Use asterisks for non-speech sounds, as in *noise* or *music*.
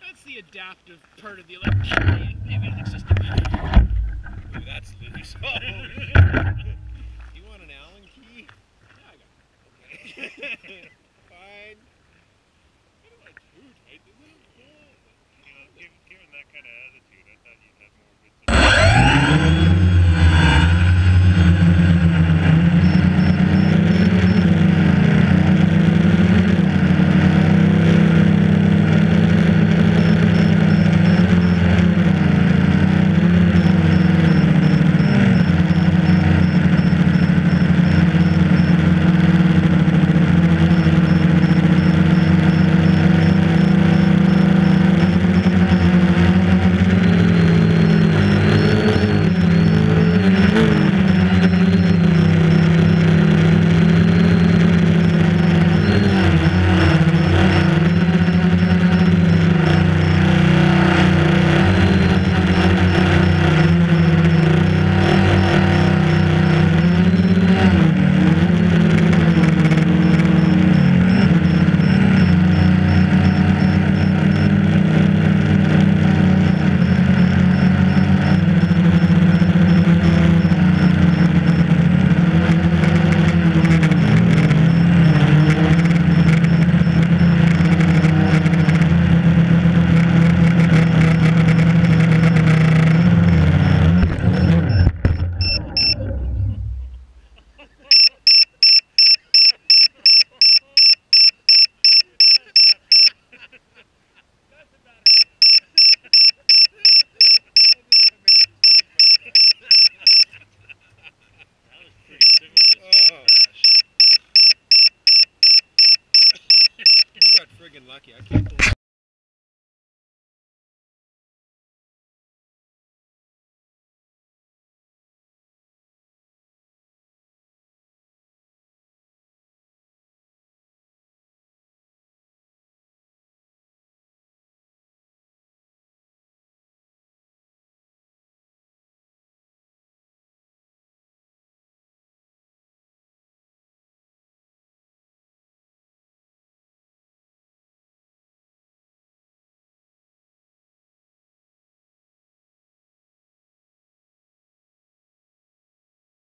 that's the adaptive part of the electronic system. Ooh, that's loose. Oh. *laughs* you want an Allen key? Yeah, I got it. Okay. *laughs* Fine. Kind of like food, right? Given, given that kind of attitude, I thought you'd have got friggin' lucky. I can't believe.